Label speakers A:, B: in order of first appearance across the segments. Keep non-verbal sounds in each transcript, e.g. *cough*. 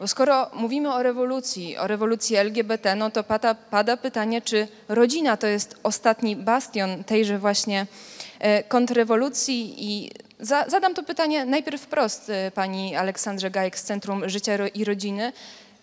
A: Bo skoro mówimy o rewolucji, o rewolucji LGBT, no to pada, pada pytanie, czy rodzina to jest ostatni bastion tejże właśnie e, kontrrewolucji i za, zadam to pytanie najpierw wprost e, pani Aleksandrze Gajek z Centrum Życia i Rodziny.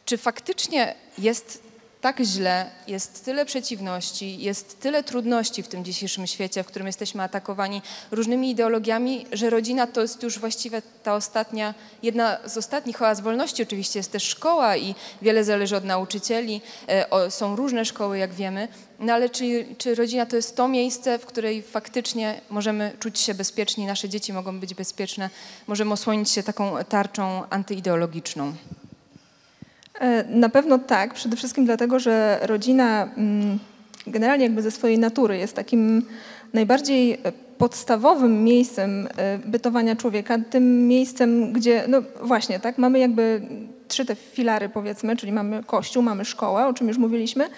A: Czy faktycznie jest tak źle, jest tyle przeciwności, jest tyle trudności w tym dzisiejszym świecie, w którym jesteśmy atakowani różnymi ideologiami, że rodzina to jest już właściwie ta ostatnia, jedna z ostatnich oaz wolności. Oczywiście jest też szkoła i wiele zależy od nauczycieli. E, są różne szkoły, jak wiemy. No ale czy, czy rodzina to jest to miejsce, w której faktycznie możemy czuć się bezpieczni, nasze dzieci mogą być bezpieczne, możemy osłonić się taką tarczą antyideologiczną?
B: E, na pewno tak, przede wszystkim dlatego, że rodzina mm, generalnie jakby ze swojej natury jest takim najbardziej e, podstawowym miejscem e, bytowania człowieka, tym miejscem, gdzie, no właśnie, tak, mamy jakby trzy te filary powiedzmy, czyli mamy kościół, mamy szkołę, o czym już mówiliśmy,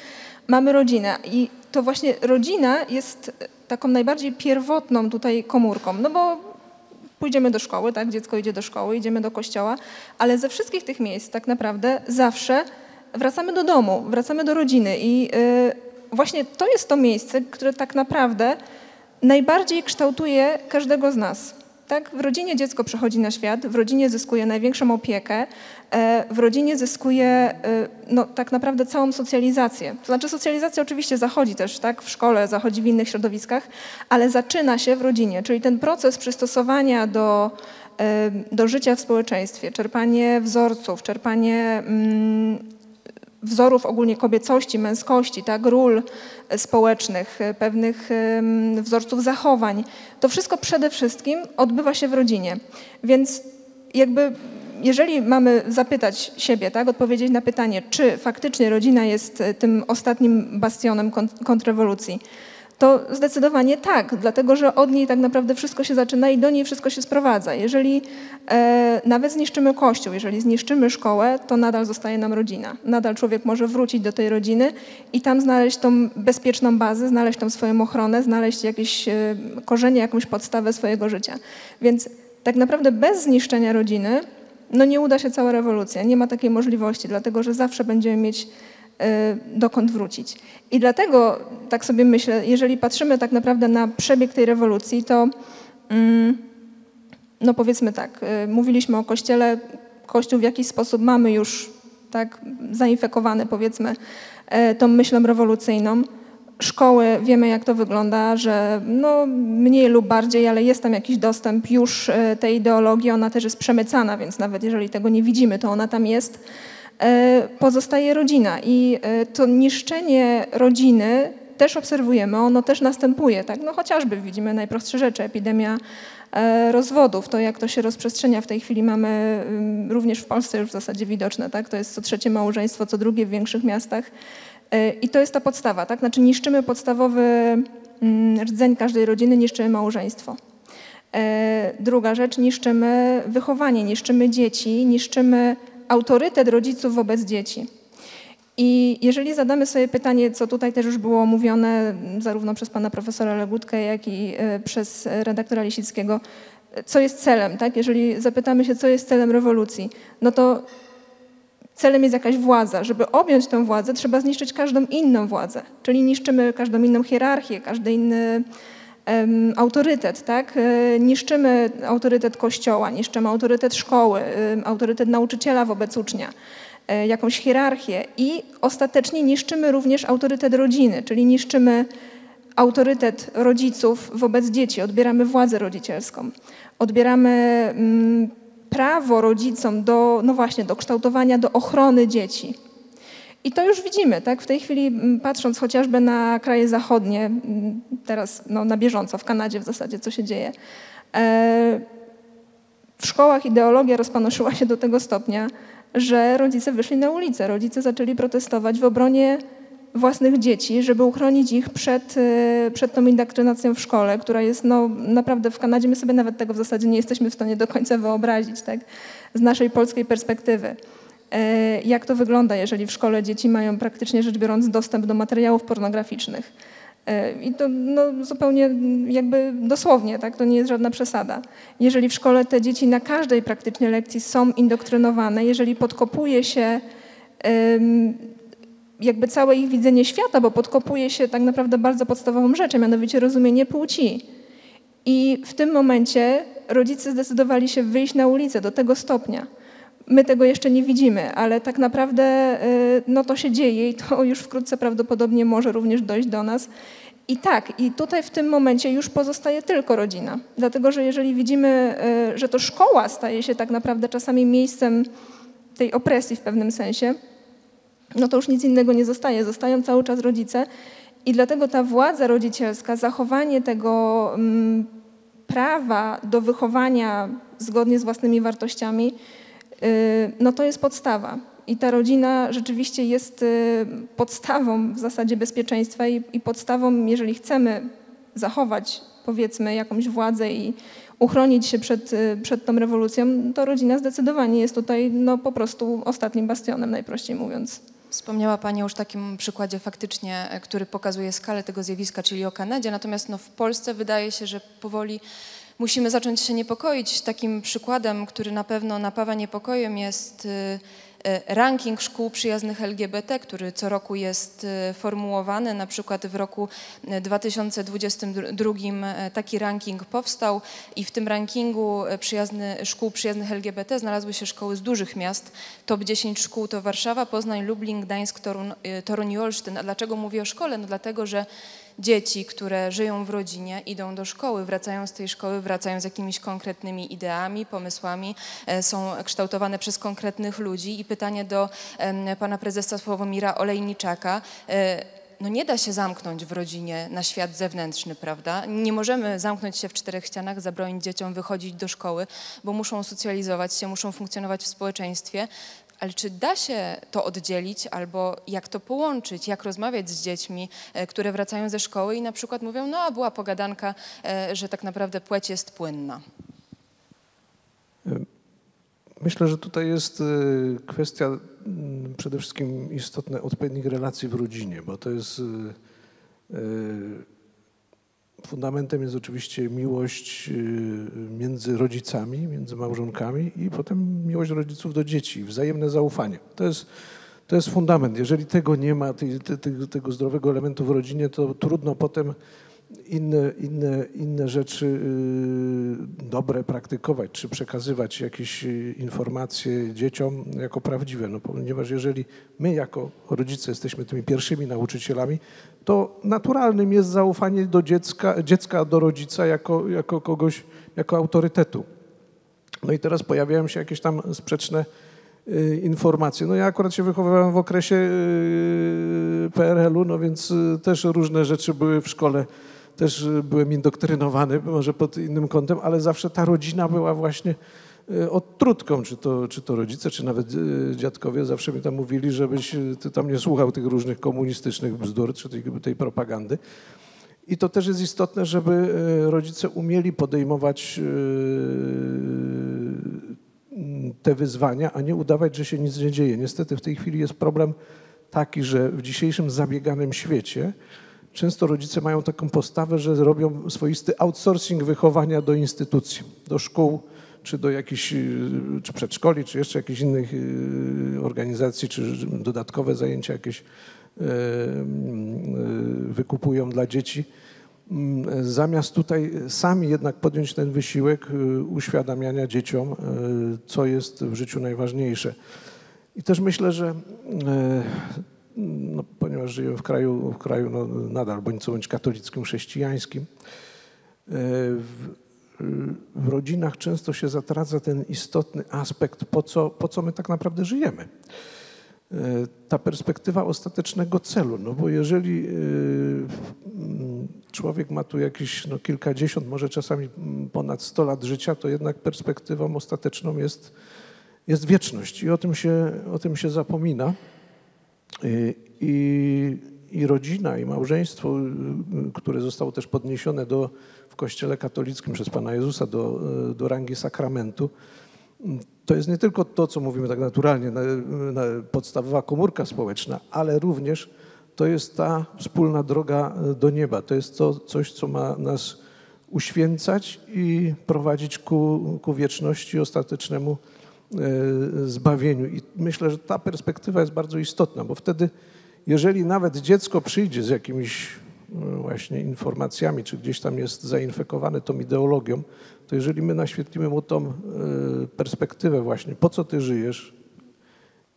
B: mamy rodzinę. I to właśnie rodzina jest taką najbardziej pierwotną tutaj komórką, no bo pójdziemy do szkoły, tak, dziecko idzie do szkoły, idziemy do kościoła, ale ze wszystkich tych miejsc tak naprawdę zawsze wracamy do domu, wracamy do rodziny i yy, właśnie to jest to miejsce, które tak naprawdę najbardziej kształtuje każdego z nas. Tak? W rodzinie dziecko przychodzi na świat, w rodzinie zyskuje największą opiekę, e, w rodzinie zyskuje e, no, tak naprawdę całą socjalizację. To znaczy socjalizacja oczywiście zachodzi też tak? w szkole, zachodzi w innych środowiskach, ale zaczyna się w rodzinie, czyli ten proces przystosowania do, e, do życia w społeczeństwie, czerpanie wzorców, czerpanie mm, wzorów ogólnie kobiecości, męskości, tak, ról społecznych, pewnych wzorców zachowań. To wszystko przede wszystkim odbywa się w rodzinie. Więc jakby jeżeli mamy zapytać siebie, tak, odpowiedzieć na pytanie, czy faktycznie rodzina jest tym ostatnim bastionem kontrrewolucji, to zdecydowanie tak, dlatego że od niej tak naprawdę wszystko się zaczyna i do niej wszystko się sprowadza. Jeżeli e, nawet zniszczymy kościół, jeżeli zniszczymy szkołę, to nadal zostaje nam rodzina. Nadal człowiek może wrócić do tej rodziny i tam znaleźć tą bezpieczną bazę, znaleźć tą swoją ochronę, znaleźć jakieś e, korzenie, jakąś podstawę swojego życia. Więc tak naprawdę bez zniszczenia rodziny no nie uda się cała rewolucja. Nie ma takiej możliwości, dlatego że zawsze będziemy mieć dokąd wrócić. I dlatego tak sobie myślę, jeżeli patrzymy tak naprawdę na przebieg tej rewolucji, to mm, no powiedzmy tak, y, mówiliśmy o Kościele, Kościół w jakiś sposób mamy już tak zainfekowany powiedzmy y, tą myślą rewolucyjną. Szkoły, wiemy jak to wygląda, że no mniej lub bardziej, ale jest tam jakiś dostęp już tej ideologii, ona też jest przemycana, więc nawet jeżeli tego nie widzimy, to ona tam jest. E, pozostaje rodzina i e, to niszczenie rodziny też obserwujemy, ono też następuje, tak? No chociażby widzimy najprostsze rzeczy, epidemia e, rozwodów, to jak to się rozprzestrzenia w tej chwili mamy mm, również w Polsce już w zasadzie widoczne, tak? To jest co trzecie małżeństwo, co drugie w większych miastach i to jest ta podstawa, tak? Znaczy niszczymy podstawowy mm, rdzeń każdej rodziny, niszczymy małżeństwo. Druga rzecz, niszczymy wychowanie, niszczymy dzieci, niszczymy autorytet rodziców wobec dzieci. I jeżeli zadamy sobie pytanie, co tutaj też już było mówione zarówno przez pana profesora Legutkę, jak i e, przez redaktora Lisickiego, co jest celem, tak? Jeżeli zapytamy się, co jest celem rewolucji, no to celem jest jakaś władza. Żeby objąć tę władzę, trzeba zniszczyć każdą inną władzę, czyli niszczymy każdą inną hierarchię, każdy inny autorytet, tak? E, niszczymy autorytet kościoła, niszczymy autorytet szkoły, autorytet nauczyciela wobec ucznia, um, jakąś hierarchię i ostatecznie niszczymy również autorytet rodziny, czyli niszczymy autorytet rodziców wobec dzieci, odbieramy władzę rodzicielską, odbieramy mm, prawo rodzicom do, no właśnie, do kształtowania, do ochrony dzieci. I to już widzimy, tak? W tej chwili patrząc chociażby na kraje zachodnie, teraz no, na bieżąco, w Kanadzie w zasadzie, co się dzieje. E, w szkołach ideologia rozpanoszyła się do tego stopnia, że rodzice wyszli na ulicę. Rodzice zaczęli protestować w obronie własnych dzieci, żeby uchronić ich przed, e, przed tą indoktrynacją w szkole, która jest no, naprawdę w Kanadzie, my sobie nawet tego w zasadzie nie jesteśmy w stanie do końca wyobrazić, tak? z naszej polskiej perspektywy. E, jak to wygląda, jeżeli w szkole dzieci mają praktycznie rzecz biorąc dostęp do materiałów pornograficznych? I to no, zupełnie jakby dosłownie, tak? to nie jest żadna przesada. Jeżeli w szkole te dzieci na każdej praktycznie lekcji są indoktrynowane, jeżeli podkopuje się jakby całe ich widzenie świata, bo podkopuje się tak naprawdę bardzo podstawową rzeczą, mianowicie rozumienie płci. I w tym momencie rodzice zdecydowali się wyjść na ulicę do tego stopnia. My tego jeszcze nie widzimy, ale tak naprawdę y, no to się dzieje i to *laughs* już wkrótce prawdopodobnie może również dojść do nas. I tak, i tutaj w tym momencie już pozostaje tylko rodzina. Dlatego, że jeżeli widzimy, y, że to szkoła staje się tak naprawdę czasami miejscem tej opresji w pewnym sensie, no to już nic innego nie zostaje. Zostają cały czas rodzice i dlatego ta władza rodzicielska, zachowanie tego mm, prawa do wychowania zgodnie z własnymi wartościami, no to jest podstawa. I ta rodzina rzeczywiście jest y, podstawą w zasadzie bezpieczeństwa i, i podstawą, jeżeli chcemy zachować powiedzmy jakąś władzę i uchronić się przed, y, przed tą rewolucją, to rodzina zdecydowanie jest tutaj no, po prostu ostatnim bastionem, najprościej mówiąc.
A: Wspomniała Pani już takim przykładzie faktycznie, e, który pokazuje skalę tego zjawiska, czyli o Kanadzie, natomiast no, w Polsce wydaje się, że powoli musimy zacząć się niepokoić. Takim przykładem, który na pewno napawa niepokojem jest y, E, ranking szkół przyjaznych LGBT, który co roku jest e, formułowany. Na przykład w roku 2022 e, taki ranking powstał i w tym rankingu przyjazny, szkół przyjaznych LGBT znalazły się szkoły z dużych miast. Top 10 szkół to Warszawa, Poznań, Lublin, Gdańsk, Toruń, Toruń i Olsztyn. A dlaczego mówię o szkole? No dlatego, że dzieci, które żyją w rodzinie, idą do szkoły, wracają z tej szkoły, wracają z jakimiś konkretnymi ideami, pomysłami, e, są kształtowane przez konkretnych ludzi. I pytanie do pana prezesa Sławomira Olejniczaka e, no nie da się zamknąć w rodzinie na świat zewnętrzny, prawda? Nie możemy zamknąć się w czterech ścianach, zabronić dzieciom wychodzić do szkoły, bo muszą socjalizować się, muszą funkcjonować w społeczeństwie. Ale czy da się to oddzielić albo jak to połączyć, jak rozmawiać z dziećmi, e, które wracają ze szkoły i na przykład mówią, no a była pogadanka, e, że tak naprawdę płeć jest płynna?
C: E, myślę, że tutaj jest kwestia przede wszystkim istotna odpowiednich relacji w rodzinie, bo to jest Fundamentem jest oczywiście miłość y, między rodzicami, między małżonkami i potem miłość rodziców do dzieci, wzajemne zaufanie. To jest, to jest fundament. Jeżeli tego nie ma, tego, tego zdrowego elementu w rodzinie, to trudno potem inne, inne, inne rzeczy y, dobre praktykować, czy przekazywać jakieś y, informacje dzieciom jako prawdziwe. No, ponieważ jeżeli my jako rodzice jesteśmy tymi pierwszymi nauczycielami, to naturalnym jest zaufanie do dziecka, dziecka do rodzica jako, jako kogoś, jako autorytetu. No i teraz pojawiają się jakieś tam sprzeczne y, informacje. No ja akurat się wychowywałem w okresie PRL-u, no więc też różne rzeczy były w szkole też y, byłem indoktrynowany, może pod innym kątem, ale zawsze ta rodzina była właśnie y, odtrutką, czy to, czy to rodzice, czy nawet y, dziadkowie zawsze mi tam mówili, żebyś ty tam nie słuchał tych różnych komunistycznych bzdur, czy tej, tej propagandy. I to też jest istotne, żeby rodzice umieli podejmować te wyzwania, a nie udawać, że się nic nie dzieje. Niestety w tej chwili jest problem taki, że w dzisiejszym zabieganym świecie Często rodzice mają taką postawę, że robią swoisty outsourcing wychowania do instytucji, do szkół, czy do jakichś, y, czy przedszkoli, czy jeszcze jakichś innych y, organizacji, czy dodatkowe zajęcia jakieś y, wykupują dla dzieci. Mm, zamiast tutaj sami jednak podjąć ten wysiłek uświadamiania dzieciom, co jest w życiu najważniejsze. I też myślę, że no, ponieważ żyję w kraju, w kraju no, nadal bądź co bądź katolickim, chrześcijańskim, e, w, w, rodzinach często się zatraca ten istotny aspekt, po co, po co my tak naprawdę żyjemy. E, ta perspektywa ostatecznego celu, no bo jeżeli e, człowiek ma tu jakieś no, kilkadziesiąt, może czasami ponad sto lat życia, to jednak perspektywą ostateczną jest, jest wieczność i o tym się, o tym się zapomina. Y, I, I rodzina, i małżeństwo, y, które zostało też podniesione do, w Kościele katolickim przez Pana Jezusa do, y, do rangi sakramentu, to jest nie tylko to, co mówimy tak naturalnie, na, na podstawowa komórka społeczna, ale również to jest ta wspólna droga do nieba. To jest to coś, co ma nas uświęcać i prowadzić ku, ku wieczności, ostatecznemu zbawieniu. I myślę, że ta perspektywa jest bardzo istotna, bo wtedy, jeżeli nawet dziecko przyjdzie z jakimiś no, właśnie informacjami, czy gdzieś tam jest zainfekowane tą ideologią, to jeżeli my naświetlimy mu tą perspektywę właśnie, po co ty żyjesz,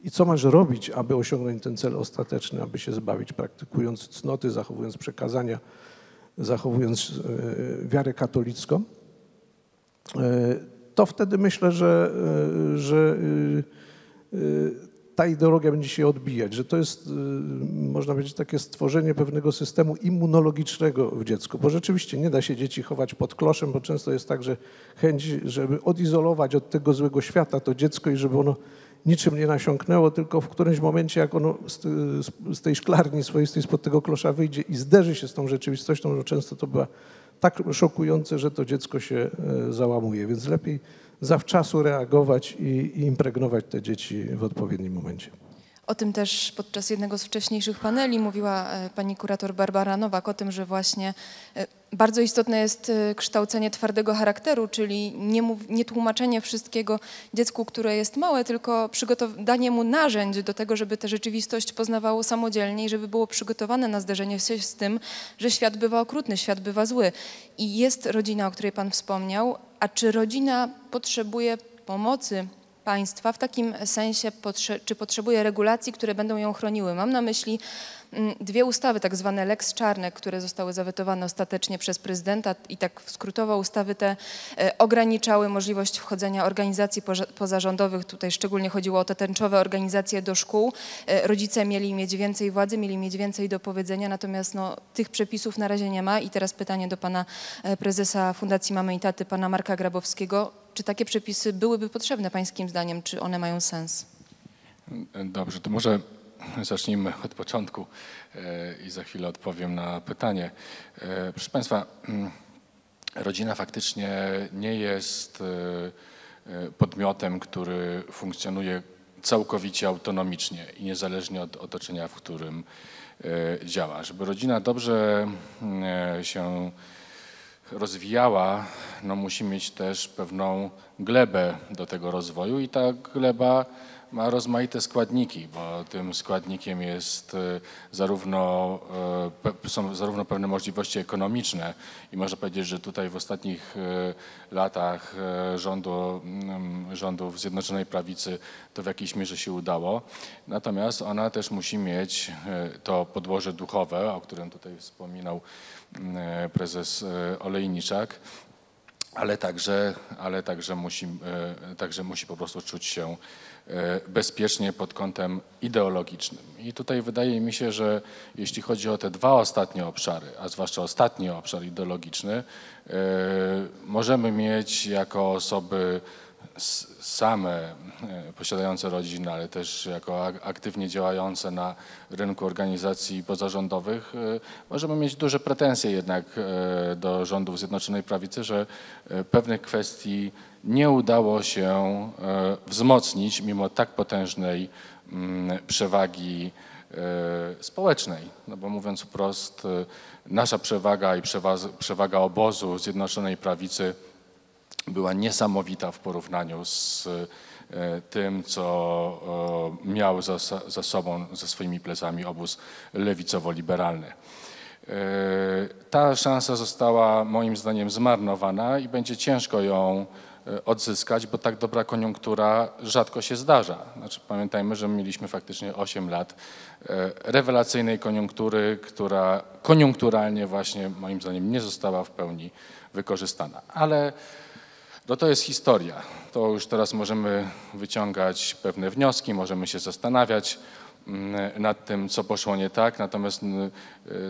C: i co masz robić, aby osiągnąć ten cel ostateczny, aby się zbawić, praktykując cnoty, zachowując przekazania, zachowując e, wiarę katolicką, e, to wtedy myślę, że, e, że ta ideologia będzie się odbijać, że to jest, można powiedzieć, takie stworzenie pewnego systemu immunologicznego w dziecku, bo rzeczywiście nie da się dzieci chować pod kloszem, bo często jest tak, że chęć, żeby odizolować od tego złego świata to dziecko i żeby ono niczym nie nasiąknęło, tylko w którymś momencie, jak ono z tej szklarni swoistej, spod tego klosza wyjdzie i zderzy się z tą rzeczywistością, że często to była tak szokujące, że to dziecko się e, załamuje. Więc lepiej zawczasu reagować i, i impregnować te dzieci w odpowiednim momencie.
A: O tym też podczas jednego z wcześniejszych paneli mówiła e, pani kurator Barbara Nowak, o tym, że właśnie e, bardzo istotne jest e, kształcenie twardego charakteru, czyli nie, mów, nie tłumaczenie wszystkiego dziecku, które jest małe, tylko danie mu narzędzi do tego, żeby tę rzeczywistość poznawało samodzielnie i żeby było przygotowane na zderzenie się z tym, że świat bywa okrutny, świat bywa zły. I jest rodzina, o której pan wspomniał, a czy rodzina potrzebuje pomocy państwa w takim sensie, czy potrzebuje regulacji, które będą ją chroniły. Mam na myśli dwie ustawy, tak zwane Lex Czarnek, które zostały zawetowane ostatecznie przez prezydenta i tak skrótowo ustawy te e, ograniczały możliwość wchodzenia organizacji pozarządowych, tutaj szczególnie chodziło o te tęczowe organizacje do szkół. E, rodzice mieli mieć więcej władzy, mieli mieć więcej do powiedzenia, natomiast no, tych przepisów na razie nie ma i teraz pytanie do pana e, prezesa Fundacji Mamy i Taty, pana Marka Grabowskiego. Czy takie przepisy byłyby potrzebne Pańskim zdaniem? Czy one mają sens?
D: Dobrze, to może zacznijmy od początku e, i za chwilę odpowiem na pytanie. E, proszę Państwa, mm, rodzina faktycznie nie jest e, podmiotem, który funkcjonuje całkowicie autonomicznie i niezależnie od otoczenia, w którym działa. Żeby rodzina dobrze mm, się rozwijała, no musi mieć też pewną glebę do tego rozwoju i ta gleba ma rozmaite składniki, bo tym składnikiem jest e, zarówno, e, są zarówno pewne możliwości ekonomiczne i można powiedzieć, że tutaj w ostatnich e, latach rządu, mm, rządów Zjednoczonej Prawicy to w jakiejś mierze się udało. Natomiast ona też musi mieć to podłoże duchowe, o którym tutaj wspominał mm, prezes Olejniczak, ale także, ale także, musi, także musi po prostu czuć się bezpiecznie pod kątem ideologicznym. I tutaj wydaje mi się, że jeśli chodzi o te dwa ostatnie obszary, a zwłaszcza ostatni obszar ideologiczny, e, możemy mieć jako osoby same e, posiadające rodzinę, ale też jako aktywnie działające na rynku organizacji pozarządowych, możemy mieć duże pretensje jednak do rządów Zjednoczonej Prawicy, że pewnych kwestii nie udało się e, wzmocnić mimo tak potężnej mm, przewagi e, społecznej. No bo mówiąc wprost, e, nasza przewaga i przewaga obozu Zjednoczonej Prawicy była niesamowita w porównaniu z tym, co miał za, za sobą, ze swoimi plecami obóz lewicowo-liberalny. Ta szansa została moim zdaniem zmarnowana i będzie ciężko ją E, odzyskać, bo tak dobra koniunktura rzadko się zdarza. Znaczy, pamiętajmy, że mieliśmy faktycznie 8 lat e, rewelacyjnej koniunktury, która koniunkturalnie właśnie moim zdaniem nie została w pełni wykorzystana. Ale no to jest historia. To już teraz możemy wyciągać pewne wnioski, możemy się zastanawiać mm, nad tym, co poszło nie tak, natomiast e,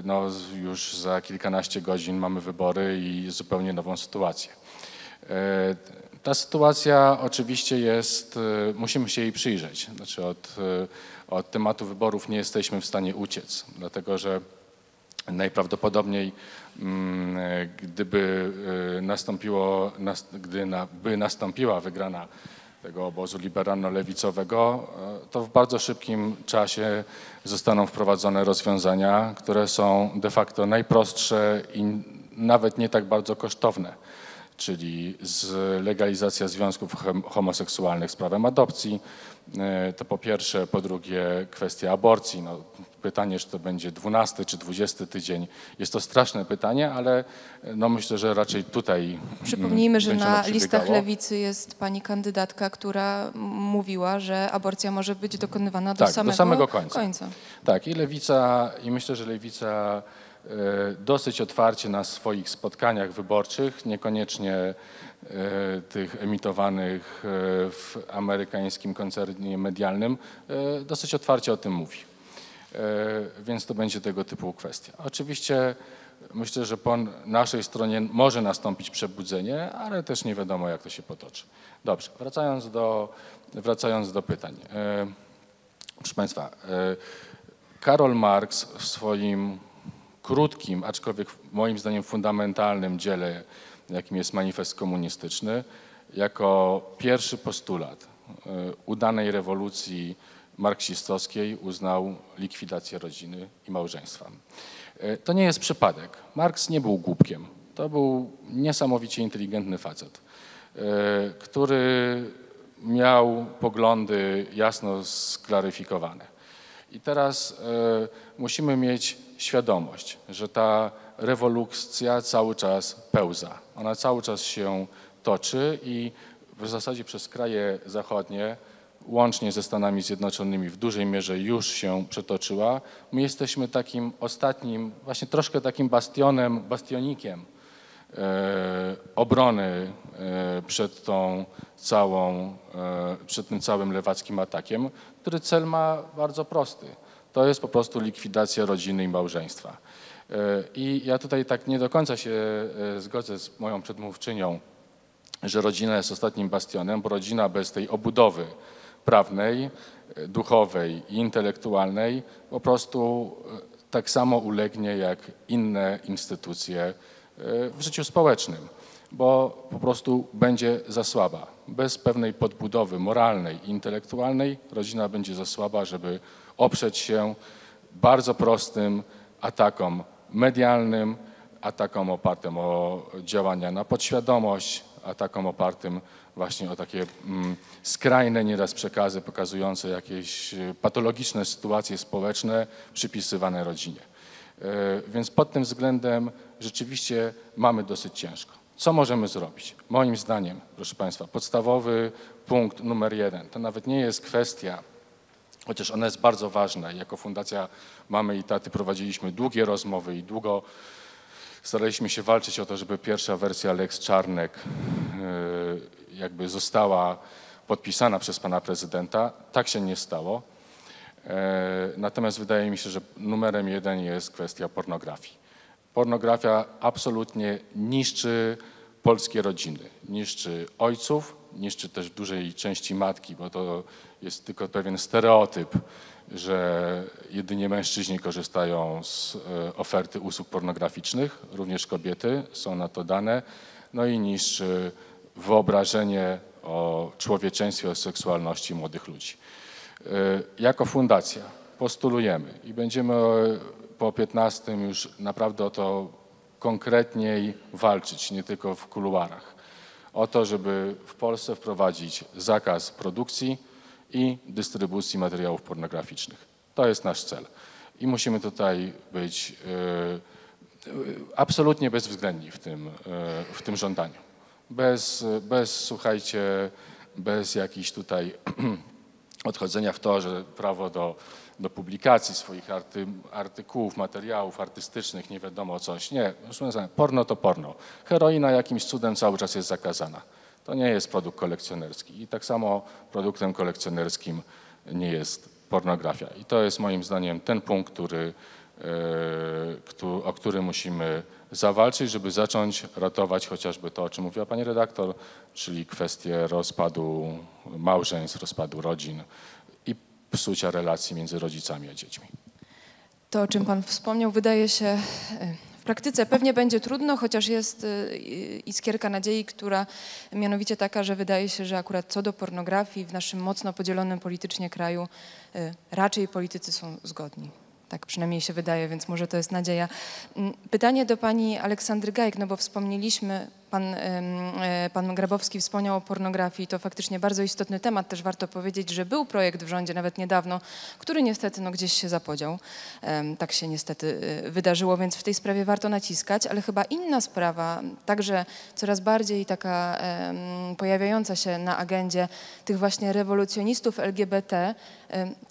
D: no, już za kilkanaście godzin mamy wybory i zupełnie nową sytuację. Ta sytuacja oczywiście jest, y, musimy się jej przyjrzeć. Znaczy od, y, od tematu wyborów nie jesteśmy w stanie uciec, dlatego że najprawdopodobniej mm, gdyby y, nastąpiło, gdy by nastąpiła wygrana tego obozu liberalno-lewicowego, e, to w bardzo szybkim czasie zostaną wprowadzone rozwiązania, które są de facto najprostsze i nawet nie tak bardzo kosztowne czyli legalizacja związków homoseksualnych z prawem adopcji. E, to po pierwsze. Po drugie kwestia aborcji. No, pytanie, czy to będzie 12 czy 20 tydzień. Jest to straszne pytanie, ale e, no myślę, że raczej tutaj
A: mm, Przypomnijmy, że na listach lewicy jest pani kandydatka, która mówiła, że aborcja może być dokonywana do,
D: tak,
A: samego,
D: do samego końca.
A: końca.
D: Tak, i lewica, i myślę, że lewica E, dosyć otwarcie na swoich spotkaniach wyborczych, niekoniecznie e, tych emitowanych w amerykańskim koncernie medialnym, dosyć otwarcie o tym mówi. Więc to będzie tego typu kwestia. Oczywiście myślę, że po naszej stronie może nastąpić przebudzenie, ale też nie wiadomo, jak to się potoczy. Dobrze, wracając do, wracając do pytań. Proszę Państwa, Karol Marx w swoim krótkim, aczkolwiek moim zdaniem fundamentalnym dziele, jakim jest manifest komunistyczny, jako pierwszy postulat e, udanej rewolucji marksistowskiej uznał likwidację rodziny i małżeństwa. E, to nie jest przypadek. Marks nie był głupkiem. To był niesamowicie inteligentny facet, e, który miał poglądy jasno sklaryfikowane. I teraz musimy mieć świadomość, że ta rewolucja cały czas pełza. Ona cały czas się toczy i w zasadzie przez kraje zachodnie, łącznie ze Stanami Zjednoczonymi, w dużej mierze już się przetoczyła. My jesteśmy takim ostatnim, właśnie troszkę takim bastionem, bastionikiem e, obrony e, przed tą całą, e, przed tym całym lewackim atakiem, który cel ma bardzo prosty – to jest po prostu likwidacja rodziny i małżeństwa. I ja tutaj tak nie do końca się zgodzę z moją przedmówczynią, że rodzina jest ostatnim bastionem, bo rodzina bez tej obudowy prawnej, e, duchowej i intelektualnej po prostu tak samo ulegnie jak inne instytucje w życiu społecznym, bo po prostu będzie za słaba. Bez pewnej podbudowy moralnej i intelektualnej rodzina będzie za słaba, żeby oprzeć się bardzo prostym atakom medialnym, atakom opartym o działania na podświadomość, atakom opartym właśnie o takie mm, skrajne nieraz przekazy pokazujące jakieś e, patologiczne sytuacje społeczne przypisywane rodzinie. E, więc pod tym względem rzeczywiście mamy dosyć ciężko. Co możemy zrobić? Moim zdaniem, proszę Państwa, podstawowy punkt numer jeden to nawet nie jest kwestia chociaż ona jest bardzo ważna. Jako Fundacja Mamy i Taty prowadziliśmy długie rozmowy i długo staraliśmy się walczyć o to, żeby pierwsza wersja Lex Czarnek e, jakby została podpisana przez pana prezydenta. Tak się nie stało. E, natomiast wydaje mi się, że numerem jeden jest kwestia pornografii. Pornografia absolutnie niszczy polskie rodziny, niszczy ojców, niszczy też w dużej części matki, bo to jest tylko pewien stereotyp, że jedynie mężczyźni korzystają z e, oferty usług pornograficznych, również kobiety, są na to dane, no i niszczy wyobrażenie o człowieczeństwie, o seksualności młodych ludzi. E, jako fundacja postulujemy i będziemy po 15 już naprawdę o to konkretniej walczyć, nie tylko w kuluarach. O to, żeby w Polsce wprowadzić zakaz produkcji i dystrybucji materiałów pornograficznych. To jest nasz cel. I musimy tutaj być e, absolutnie bezwzględni w tym, e, w tym żądaniu. Bez, bez, słuchajcie, bez jakichś tutaj *clears throat* odchodzenia w to, że prawo do do publikacji swoich arty, artykułów, materiałów artystycznych, nie wiadomo coś. Nie, porno to porno. Heroina jakimś cudem cały czas jest zakazana. To nie jest produkt kolekcjonerski. I tak samo produktem kolekcjonerskim nie jest pornografia. I to jest moim zdaniem ten punkt, który, e, o który musimy zawalczyć, żeby zacząć ratować chociażby to, o czym mówiła pani redaktor, czyli kwestię rozpadu małżeństw, rozpadu rodzin, psucia relacji między rodzicami a dziećmi.
A: To, o czym Pan wspomniał, wydaje się e, w praktyce pewnie będzie trudno, chociaż jest y, iskierka nadziei, która mianowicie taka, że wydaje się, że akurat co do pornografii w naszym mocno podzielonym politycznie kraju y, raczej politycy są zgodni. Tak przynajmniej się wydaje, więc może to jest nadzieja. Mm, pytanie do pani Aleksandry Gajek, no bo wspomnieliśmy Pan, e, pan Grabowski wspomniał o pornografii. To faktycznie bardzo istotny temat. Też warto powiedzieć, że był projekt w rządzie nawet niedawno, który niestety no, gdzieś się zapodział. Tak się niestety e, wydarzyło, więc w tej sprawie warto naciskać. Ale chyba inna sprawa, także coraz bardziej taka pojawiająca się na agendzie tych właśnie rewolucjonistów LGBT,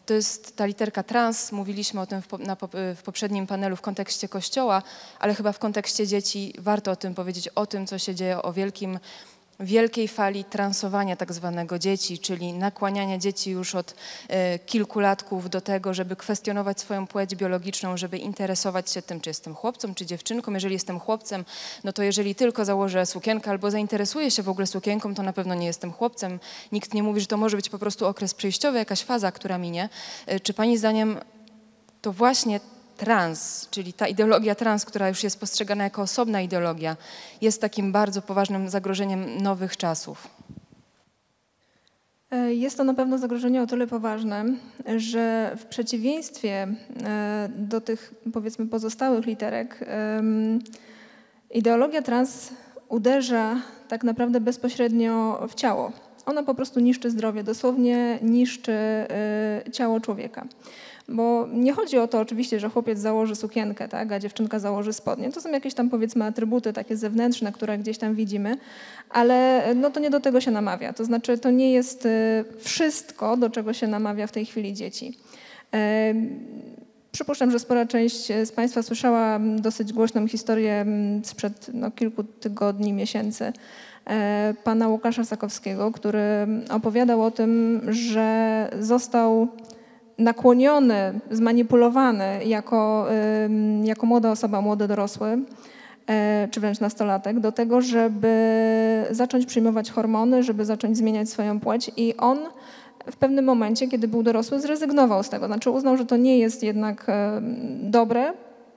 A: to jest ta literka trans. Mówiliśmy o tym w, na, w poprzednim panelu w kontekście Kościoła, ale chyba w kontekście dzieci warto o tym powiedzieć, o tym, co się się dzieje o wielkim, wielkiej fali transowania tak zwanego dzieci, czyli nakłaniania dzieci już od e, kilku latków do tego, żeby kwestionować swoją płeć biologiczną, żeby interesować się tym, czy jestem chłopcem, czy dziewczynką. Jeżeli jestem chłopcem, no to jeżeli tylko założę sukienkę albo zainteresuję się w ogóle sukienką, to na pewno nie jestem chłopcem. Nikt nie mówi, że to może być po prostu okres przejściowy, jakaś faza, która minie. E, czy Pani zdaniem to właśnie trans, czyli ta ideologia trans, która już jest postrzegana jako osobna ideologia, jest takim bardzo poważnym zagrożeniem nowych czasów.
B: E, jest to na pewno zagrożenie o tyle poważne, że w przeciwieństwie e, do tych powiedzmy pozostałych literek, ideologia trans uderza tak naprawdę bezpośrednio w ciało. Ona po prostu niszczy zdrowie, dosłownie niszczy e, ciało człowieka. Bo nie chodzi o to oczywiście, że chłopiec założy sukienkę, tak, a dziewczynka założy spodnie. To są jakieś tam powiedzmy atrybuty takie zewnętrzne, które gdzieś tam widzimy, ale no to nie do tego się namawia. To znaczy to nie jest y, wszystko, do czego się namawia w tej chwili dzieci. Przypuszczam, że spora część z Państwa słyszała dosyć głośną historię sprzed no, kilku tygodni, miesięcy e, pana Łukasza Sakowskiego, który opowiadał o tym, że został nakłoniony, zmanipulowany jako, jako młoda osoba, młody dorosły, e, czy wręcz nastolatek, do tego, żeby zacząć przyjmować hormony, żeby zacząć zmieniać swoją płeć i on w pewnym momencie, kiedy był dorosły, zrezygnował z tego. Znaczy uznał, że to nie jest jednak dobre,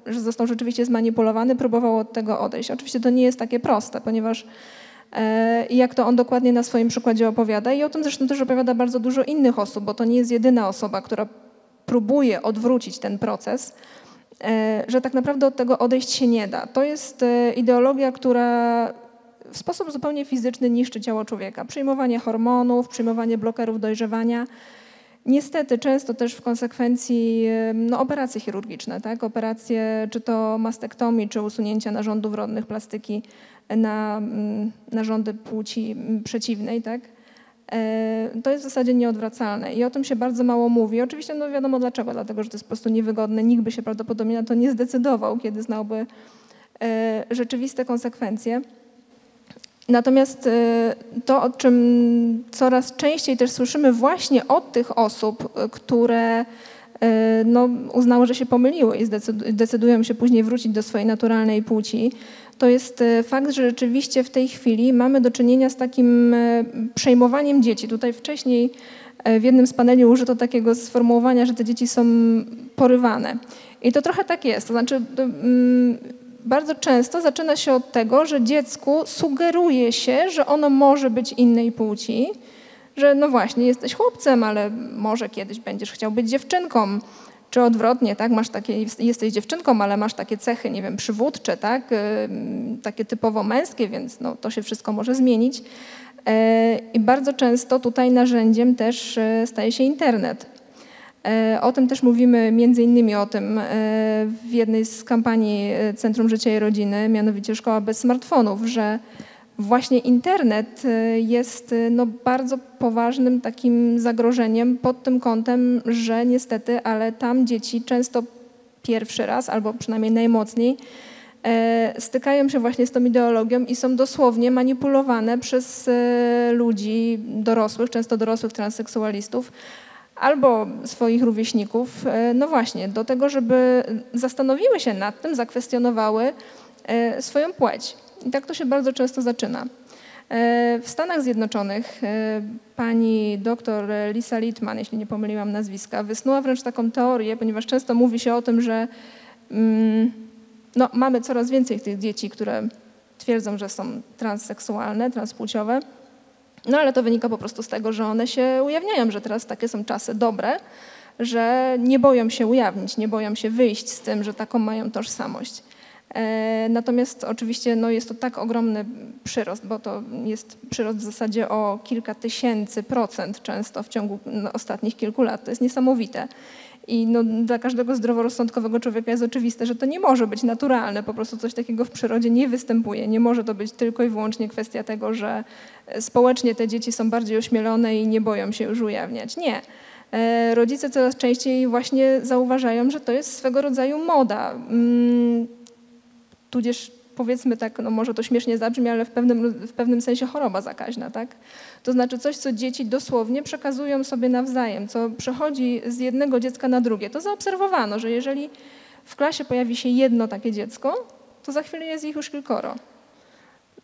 B: że został rzeczywiście zmanipulowany, próbował od tego odejść. Oczywiście to nie jest takie proste, ponieważ i jak to on dokładnie na swoim przykładzie opowiada. I o tym zresztą też opowiada bardzo dużo innych osób, bo to nie jest jedyna osoba, która próbuje odwrócić ten proces, e, że tak naprawdę od tego odejść się nie da. To jest e, ideologia, która w sposób zupełnie fizyczny niszczy ciało człowieka. Przyjmowanie hormonów, przyjmowanie blokerów dojrzewania. Niestety często też w konsekwencji no, operacje chirurgiczne, tak? operacje czy to mastektomii, czy usunięcia narządów rodnych plastyki na mm, narządy płci mm, przeciwnej, tak? E, to jest w zasadzie nieodwracalne i o tym się bardzo mało mówi. Oczywiście no wiadomo dlaczego, dlatego że to jest po prostu niewygodne. Nikt by się prawdopodobnie na to nie zdecydował, kiedy znałby e, rzeczywiste konsekwencje. Natomiast e, to, o czym coraz częściej też słyszymy właśnie od tych osób, które no, uznały, że się pomyliły i zdecydują się później wrócić do swojej naturalnej płci, to jest fakt, że rzeczywiście w tej chwili mamy do czynienia z takim przejmowaniem dzieci. Tutaj wcześniej w jednym z paneli użyto takiego sformułowania, że te dzieci są porywane. I to trochę tak jest. To znaczy, mm, bardzo często zaczyna się od tego, że dziecku sugeruje się, że ono może być innej płci, że no właśnie, jesteś chłopcem, ale może kiedyś będziesz chciał być dziewczynką czy odwrotnie, tak, masz takie, jesteś dziewczynką, ale masz takie cechy, nie wiem, przywódcze, tak, y, takie typowo męskie, więc no, to się wszystko może zmienić. E, I bardzo często tutaj narzędziem też e, staje się internet. E, o tym też mówimy między innymi o tym w jednej z kampanii Centrum Życia i Rodziny, mianowicie Szkoła bez smartfonów, że właśnie internet jest no, bardzo poważnym takim zagrożeniem pod tym kątem, że niestety, ale tam dzieci często pierwszy raz, albo przynajmniej najmocniej, e, stykają się właśnie z tą ideologią i są dosłownie manipulowane przez e, ludzi dorosłych, często dorosłych transseksualistów, albo swoich rówieśników, e, no właśnie, do tego, żeby zastanowiły się nad tym, zakwestionowały swoją płeć. I tak to się bardzo często zaczyna. E, w Stanach Zjednoczonych e, pani doktor Lisa Littman, jeśli nie pomyliłam nazwiska, wysnuła wręcz taką teorię, ponieważ często mówi się o tym, że mm, no, mamy coraz więcej tych dzieci, które twierdzą, że są transseksualne, transpłciowe. No ale to wynika po prostu z tego, że one się ujawniają, że teraz takie są czasy dobre, że nie boją się ujawnić, nie boją się wyjść z tym, że taką mają tożsamość. E, natomiast oczywiście no, jest to tak ogromny przyrost, bo to jest przyrost w zasadzie o kilka tysięcy procent często w ciągu no, ostatnich kilku lat. To jest niesamowite. I no, dla każdego zdroworozsądkowego człowieka jest oczywiste, że to nie może być naturalne, po prostu coś takiego w przyrodzie nie występuje. Nie może to być tylko i wyłącznie kwestia tego, że społecznie te dzieci są bardziej ośmielone i nie boją się już ujawniać. Nie. E, rodzice coraz częściej właśnie zauważają, że to jest swego rodzaju moda. Mm, tudzież powiedzmy tak, no może to śmiesznie zabrzmi, ale w pewnym, w pewnym sensie choroba zakaźna, tak? To znaczy coś, co dzieci dosłownie przekazują sobie nawzajem, co przechodzi z jednego dziecka na drugie. To zaobserwowano, że jeżeli w klasie pojawi się jedno takie dziecko, to za chwilę jest ich już kilkoro.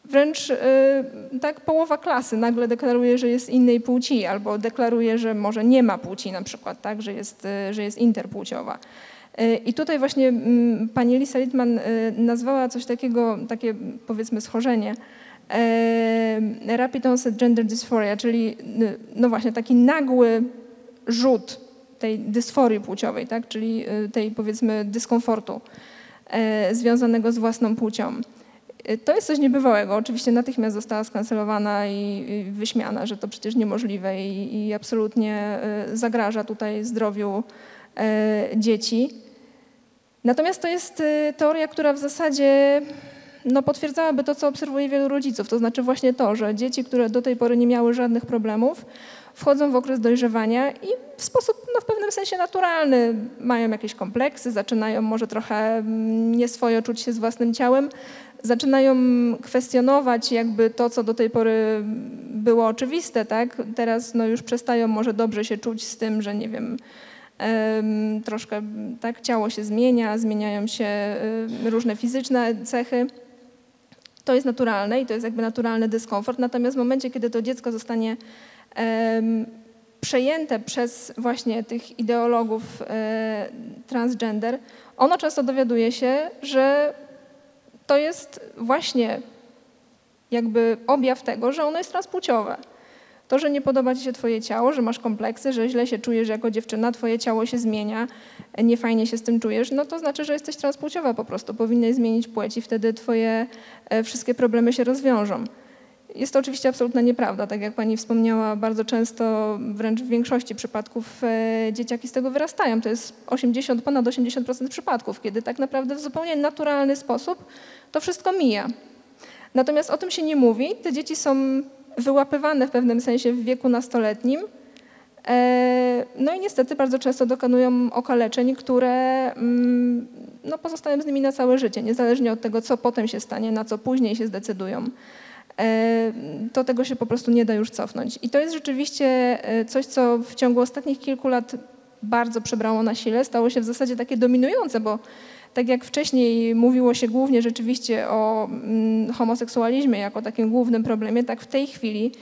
B: Wręcz yy, tak połowa klasy nagle deklaruje, że jest innej płci, albo deklaruje, że może nie ma płci na przykład, tak, że jest, yy, że jest interpłciowa. E, I tutaj właśnie mm, pani Lisa Littman e, nazwała coś takiego, takie powiedzmy schorzenie, e, rapid onset gender dysphoria, czyli no właśnie taki nagły rzut tej dysforii płciowej, tak? czyli tej powiedzmy dyskomfortu związanego z własną płcią. To jest coś niebywałego. Oczywiście natychmiast została skancelowana i wyśmiana, że to przecież niemożliwe i, i absolutnie zagraża tutaj zdrowiu dzieci. Natomiast to jest y, teoria, która w zasadzie no, potwierdzałaby to, co obserwuje wielu rodziców. To znaczy właśnie to, że dzieci, które do tej pory nie miały żadnych problemów, wchodzą w okres dojrzewania i w sposób no, w pewnym sensie naturalny mają jakieś kompleksy, zaczynają może trochę mm, nieswojo czuć się z własnym ciałem, zaczynają kwestionować jakby to, co do tej pory było oczywiste, tak? Teraz no, już przestają może dobrze się czuć z tym, że nie wiem, troszkę tak ciało się zmienia, zmieniają się różne fizyczne cechy. To jest naturalne i to jest jakby naturalny dyskomfort. Natomiast w momencie, kiedy to dziecko zostanie przejęte przez właśnie tych ideologów e, transgender, ono często dowiaduje się, że to jest właśnie jakby objaw tego, że ono jest transpłciowe. To, że nie podoba ci się twoje ciało, że masz kompleksy, że źle się czujesz jako dziewczyna, twoje ciało się zmienia, niefajnie się z tym czujesz, no to znaczy, że jesteś transpłciowa po prostu. Powinnaś zmienić płeć i wtedy twoje e, wszystkie problemy się rozwiążą. Jest to oczywiście absolutna nieprawda. Tak jak pani wspomniała, bardzo często, wręcz w większości przypadków e, dzieciaki z tego wyrastają. To jest 80, ponad 80% przypadków, kiedy tak naprawdę w zupełnie naturalny sposób to wszystko mija. Natomiast o tym się nie mówi. Te dzieci są wyłapywane w pewnym sensie w wieku nastoletnim. E, no i niestety bardzo często dokonują okaleczeń, które mm, no, pozostają z nimi na całe życie, niezależnie od tego, co potem się stanie, na co później się zdecydują. E, to tego się po prostu nie da już cofnąć. I to jest rzeczywiście e, coś, co w ciągu ostatnich kilku lat bardzo przebrało na sile, stało się w zasadzie takie dominujące, bo tak jak wcześniej mówiło się głównie rzeczywiście o mm, homoseksualizmie jako takim głównym problemie, tak w tej chwili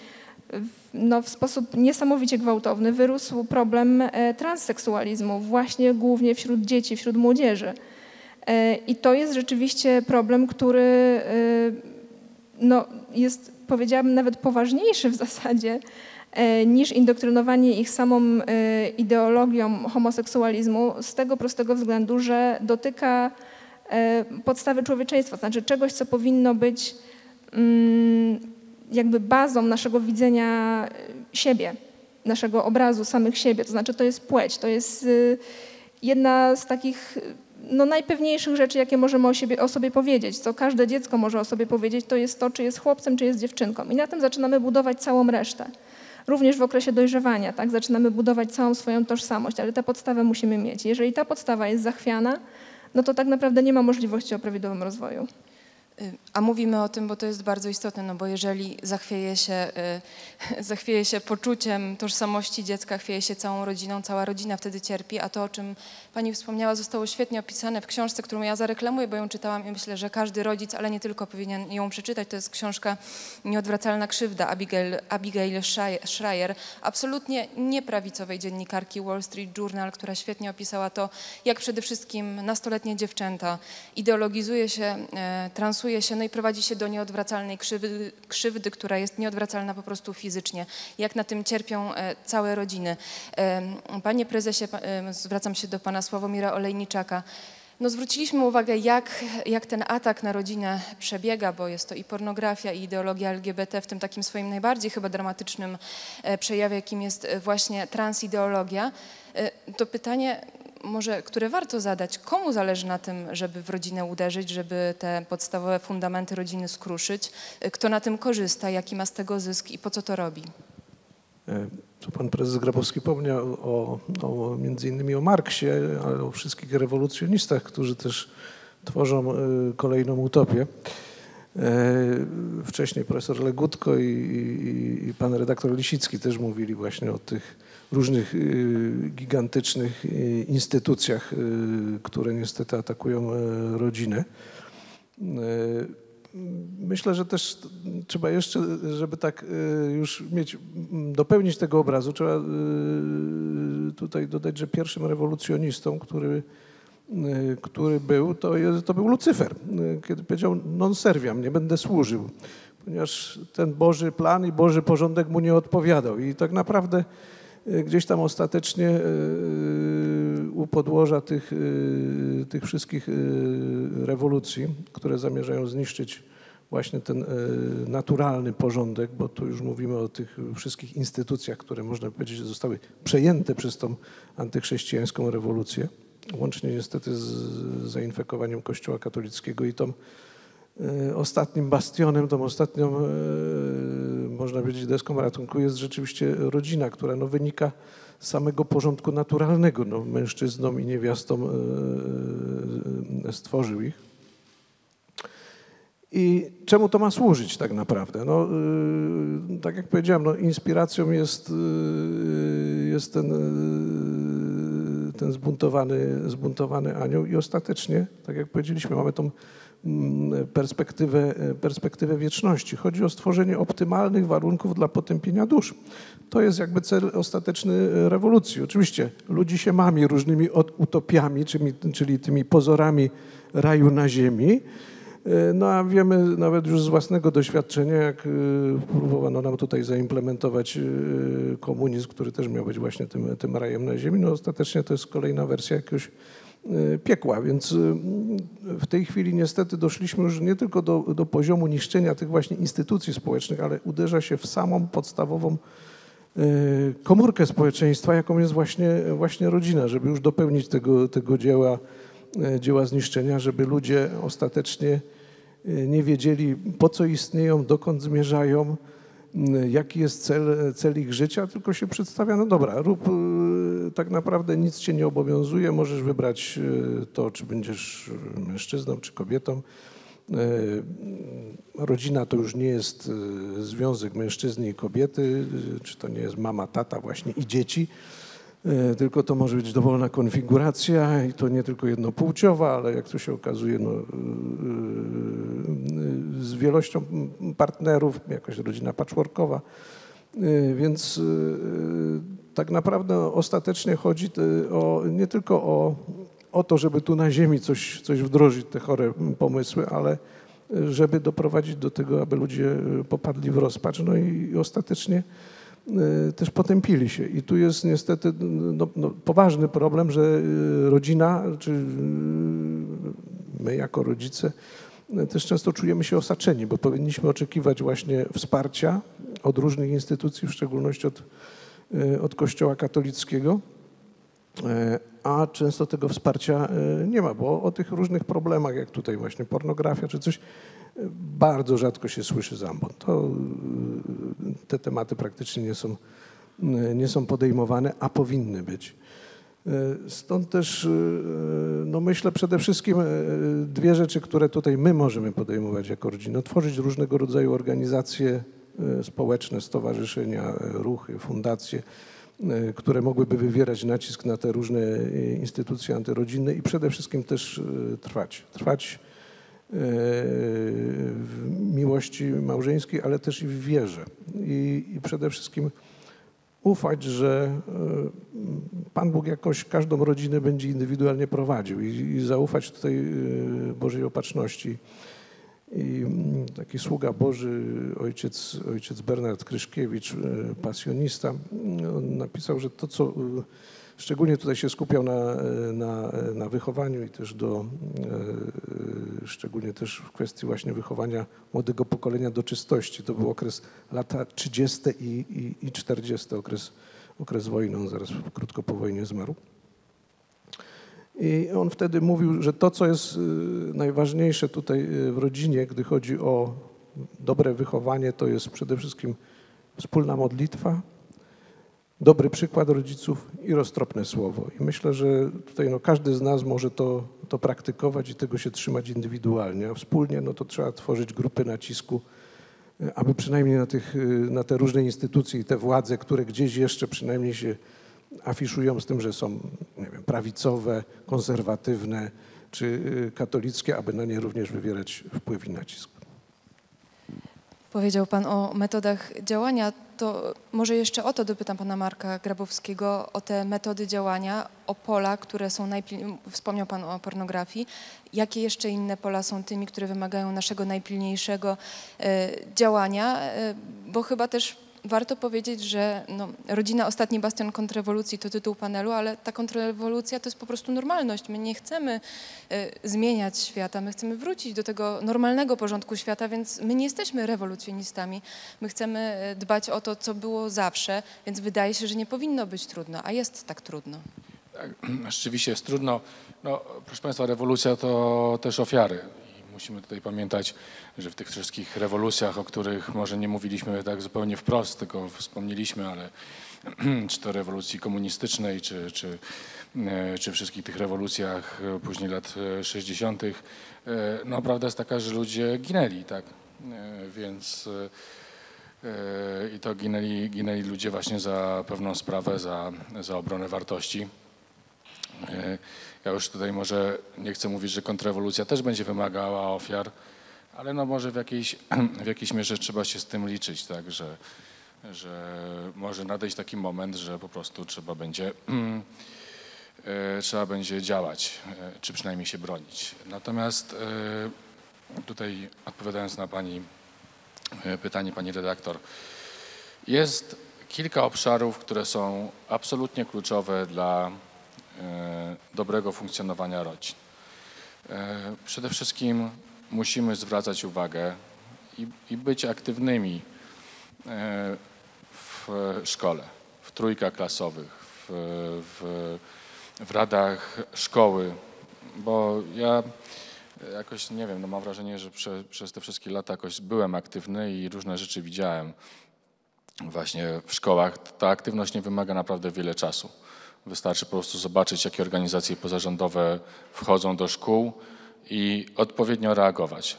B: no, w sposób niesamowicie gwałtowny wyrósł problem e, transseksualizmu, właśnie głównie wśród dzieci, wśród młodzieży. E, I to jest rzeczywiście problem, który e, no, jest, powiedziałabym, nawet poważniejszy w zasadzie niż indoktrynowanie ich samą e, ideologią homoseksualizmu z tego prostego względu, że dotyka e, podstawy człowieczeństwa, to znaczy czegoś, co powinno być mm, jakby bazą naszego widzenia siebie, naszego obrazu samych siebie, to znaczy to jest płeć, to jest jedna z takich no, najpewniejszych rzeczy, jakie możemy o, siebie, o sobie powiedzieć, co każde dziecko może o sobie powiedzieć, to jest to, czy jest chłopcem, czy jest dziewczynką. I na tym zaczynamy budować całą resztę również w okresie dojrzewania, tak? Zaczynamy budować całą swoją tożsamość, ale tę podstawę musimy mieć. Jeżeli ta podstawa jest zachwiana, no to tak naprawdę nie ma możliwości o prawidłowym rozwoju.
A: Y, a mówimy o tym, bo to jest bardzo istotne, no bo jeżeli zachwieje się, y, *laughs* zachwieje się poczuciem tożsamości dziecka, chwieje się całą rodziną, cała rodzina wtedy cierpi, a to, o czym Pani wspomniała, zostało świetnie opisane w książce, którą ja zareklamuję, bo ją czytałam i myślę, że każdy rodzic, ale nie tylko powinien ją przeczytać. To jest książka Nieodwracalna krzywda Abigail, Abigail Schreier, absolutnie nieprawicowej dziennikarki Wall Street Journal, która świetnie opisała to, jak przede wszystkim nastoletnie dziewczęta ideologizuje się, e, się, no i prowadzi się do nieodwracalnej krzywdy, krzywdy, która jest nieodwracalna po prostu fizycznie. Jak na tym cierpią e, całe rodziny. Panie prezesie, zwracam się do pana Sławomira Olejniczaka. No zwróciliśmy uwagę, jak, jak ten atak na rodzinę przebiega, bo jest to i pornografia, i ideologia LGBT w tym takim swoim najbardziej chyba dramatycznym e, przejawie, jakim jest e, właśnie transideologia. To pytanie, może, które warto zadać, komu zależy na tym, żeby w rodzinę uderzyć, żeby te podstawowe fundamenty rodziny skruszyć, kto na tym korzysta, jaki ma z tego zysk i po co to robi?
C: E, tu pan prezes Grabowski wspomniał o, o, między innymi o Marksie, ale o wszystkich rewolucjonistach, którzy też tworzą e, kolejną utopię. E, wcześniej profesor Legutko i, i, i pan redaktor Lisicki też mówili właśnie o tych różnych y, gigantycznych y, instytucjach, y, które niestety atakują rodzinę. E, myślę, że też trzeba jeszcze, żeby tak już mieć, dopełnić tego obrazu, trzeba tutaj dodać, że pierwszym rewolucjonistą, który, który był, to, to był Lucyfer, kiedy powiedział non serviam, nie będę służył, ponieważ ten Boży plan i Boży porządek mu nie odpowiadał i tak naprawdę gdzieś tam ostatecznie e, u podłoża tych, tych wszystkich rewolucji, które zamierzają zniszczyć właśnie ten naturalny porządek, bo tu już mówimy o tych wszystkich instytucjach, które można powiedzieć zostały przejęte przez tą antychrześcijańską rewolucję, łącznie niestety z zainfekowaniem Kościoła katolickiego i tą ostatnim bastionem, tą ostatnią, można powiedzieć, deską ratunku jest rzeczywiście rodzina, która no, wynika z samego porządku naturalnego. No, mężczyznom i niewiastom e, stworzył ich. I czemu to ma służyć tak naprawdę? No, tak jak powiedziałem, no, inspiracją jest, jest ten, ten zbuntowany, zbuntowany anioł i ostatecznie, tak jak powiedzieliśmy, mamy tą perspektywę, perspektywę wieczności. Chodzi o stworzenie optymalnych warunków dla potępienia dusz. To jest jakby cel ostateczny rewolucji. Oczywiście ludzi się mami różnymi utopiami, czyli, czyli tymi pozorami raju na ziemi. No a wiemy nawet już z własnego doświadczenia, jak próbowano nam tutaj zaimplementować komunizm, który też miał być właśnie tym, tym rajem na ziemi, no ostatecznie to jest kolejna wersja jakiegoś piekła. Więc y, w tej chwili niestety doszliśmy już nie tylko do, do poziomu niszczenia tych właśnie instytucji społecznych, ale uderza się w samą podstawową y, komórkę społeczeństwa, jaką jest właśnie, właśnie rodzina, żeby już dopełnić tego, tego dzieła, dzieła zniszczenia, żeby ludzie ostatecznie nie wiedzieli, po co istnieją, dokąd zmierzają, jaki jest cel, cel ich życia, tylko się przedstawia, no dobra, rób y, tak naprawdę nic cię nie obowiązuje, możesz wybrać y, to, czy będziesz mężczyzną, czy kobietą. Y, rodzina to już nie jest związek mężczyzny i kobiety, czy to nie jest mama, tata właśnie i dzieci, E, tylko to może być dowolna konfiguracja i to nie tylko jednopłciowa, ale jak to się okazuje, no, e, e, z wielością partnerów, jakaś rodzina patchworkowa. Więc tak naprawdę ostatecznie chodzi o, nie tylko o, o to, żeby tu na ziemi coś, coś wdrożyć, te chore pomysły, ale żeby doprowadzić do tego, aby ludzie popadli w rozpacz, no i ostatecznie też potępili się. I tu jest niestety no, no, poważny problem, że rodzina, czy my jako rodzice też często czujemy się osaczeni, bo powinniśmy oczekiwać właśnie wsparcia od różnych instytucji, w szczególności od, od Kościoła katolickiego, a często tego wsparcia nie ma, bo o tych różnych problemach, jak tutaj właśnie pornografia czy coś, bardzo rzadko się słyszy zambon. To, te tematy praktycznie nie są, nie są podejmowane, a powinny być. Stąd też no myślę przede wszystkim dwie rzeczy, które tutaj my możemy podejmować jako rodzina. Tworzyć różnego rodzaju organizacje społeczne, stowarzyszenia, ruchy, fundacje, które mogłyby wywierać nacisk na te różne instytucje antyrodzinne i przede wszystkim też trwać. Trwać w miłości małżeńskiej, ale też i w wierze. I, i przede wszystkim ufać, że e, Pan Bóg jakoś każdą rodzinę będzie indywidualnie prowadził i, i zaufać e, Bożej opatrzności. I mm, taki sługa Boży, ojciec, ojciec Bernard Kryszkiewicz, e, pasjonista, on napisał, że to, co Szczególnie tutaj się skupiał na, na, na wychowaniu i też do, e, szczególnie też w kwestii właśnie wychowania młodego pokolenia do czystości. To był okres lata 30. i, i, i 40., okres, okres wojny. On zaraz krótko po wojnie zmarł. I on wtedy mówił, że to, co jest e, najważniejsze tutaj e, w rodzinie, gdy chodzi o dobre wychowanie, to jest przede wszystkim wspólna modlitwa, dobry przykład rodziców i roztropne słowo. I myślę, że tutaj no, każdy z nas może to, to praktykować i tego się trzymać indywidualnie, a wspólnie no, to trzeba tworzyć grupy nacisku, e, aby przynajmniej na, tych, na te różne instytucje i te władze, które gdzieś jeszcze przynajmniej się afiszują z tym, że są nie wiem, prawicowe, konserwatywne czy e, katolickie, aby na nie również wywierać wpływ i nacisk.
A: Powiedział Pan o metodach działania, to może jeszcze o to dopytam Pana Marka Grabowskiego, o te metody działania, o pola, które są najpilniejsze, wspomniał Pan o pornografii, jakie jeszcze inne pola są tymi, które wymagają naszego najpilniejszego e, działania, e, bo chyba też warto powiedzieć, że no, rodzina Ostatni Bastion kontrrewolucji to tytuł panelu, ale ta kontrrewolucja to jest po prostu normalność. My nie chcemy y, zmieniać świata, my chcemy wrócić do tego normalnego porządku świata, więc my nie jesteśmy rewolucjonistami. My chcemy e, dbać o to, co było zawsze, więc wydaje się, że nie powinno być trudno, a jest tak trudno.
D: Tak, *clears throat* rzeczywiście jest trudno. No, proszę Państwa, rewolucja to też ofiary musimy tutaj pamiętać, że w tych wszystkich rewolucjach, o których może nie mówiliśmy tak zupełnie wprost, tylko wspomnieliśmy, ale *clears throat* czy to rewolucji komunistycznej, czy, czy, e, czy wszystkich tych rewolucjach później lat 60., e, no prawda jest taka, że ludzie ginęli, tak, e, więc i to ginęli, ginęli ludzie właśnie za pewną sprawę, za, za obronę wartości. Ja już tutaj może nie chcę mówić, że kontrrewolucja też będzie wymagała ofiar, ale no może w jakiejś, *clears throat* w jakiejś mierze trzeba się z tym liczyć, tak, że, że może nadejść taki moment, że po prostu trzeba będzie, *clears throat* e, trzeba będzie działać, e, czy przynajmniej się bronić. Natomiast e, tutaj odpowiadając na Pani pytanie, Pani redaktor, jest kilka obszarów, które są absolutnie kluczowe dla E, dobrego funkcjonowania rodzin. E, przede wszystkim musimy zwracać uwagę i, i być aktywnymi e, w szkole, w trójkach klasowych, w, w, w radach szkoły, bo ja jakoś, nie wiem, no mam wrażenie, że prze, przez te wszystkie lata jakoś byłem aktywny i różne rzeczy widziałem właśnie w szkołach. Ta aktywność nie wymaga naprawdę wiele czasu. Wystarczy po prostu zobaczyć, jakie organizacje pozarządowe wchodzą do szkół i odpowiednio reagować.